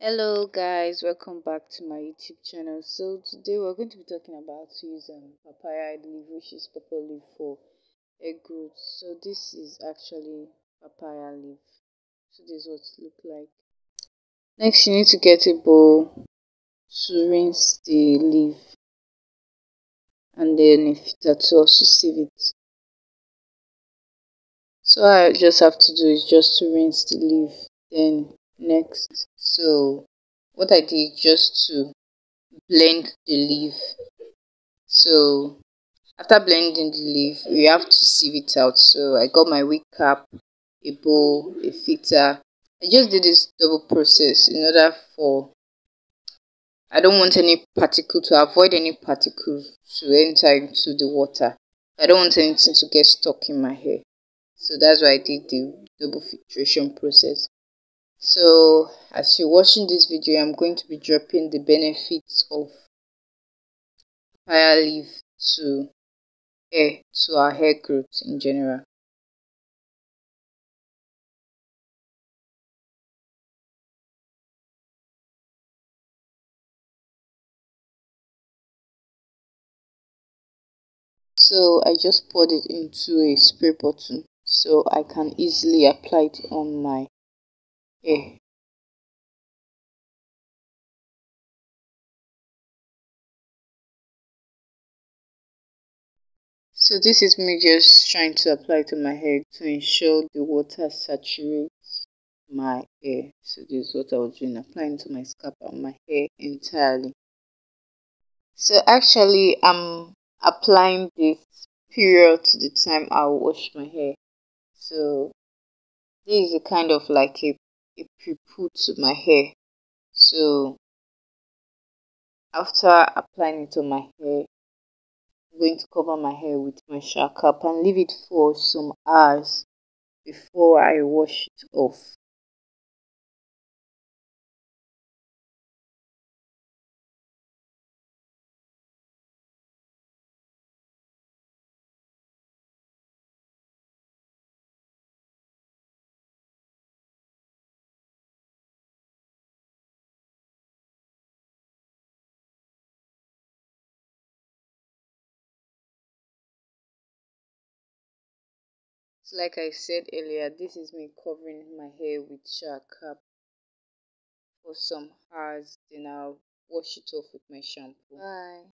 hello guys. Welcome back to my youtube channel. So today we're going to be talking about using um, papaya leaf which is pawpaw leaf for egg growth so this is actually papaya leaf. So this is what it look like. Next you need to get a bowl to rinse the leaf and then a filter to also sieve it. So i just have to do is just to rinse the leaf. Then next so what I did just to blend the leaf. So after blending the leaf we have to sieve it out. So I got my wig cap a bowl a filter I just did this double process in order for I don't want any particle to avoid any particles to enter into the water. I don't want anything to get stuck in my hair. So that's why I did the double filtration process so as you're watching this video i'm going to be dropping the benefits of fire leaf to hair to our hair growth in general. So i just poured it into a spray bottle so i can easily apply it on my hair So this is me just trying to apply to my hair to ensure the water saturates my hair. So this is what I was doing, applying to my scalp and my hair entirely. So actually I'm applying this period to the time I'll wash my hair. So this is a kind of like a, a pre-put to my hair. So after applying it to my hair, I'm going to cover my hair with my shower cap and leave it for some hours before I wash it off. So like I said earlier, this is me covering my hair with shower cap for some hours. Then I'll wash it off with my shampoo. Bye.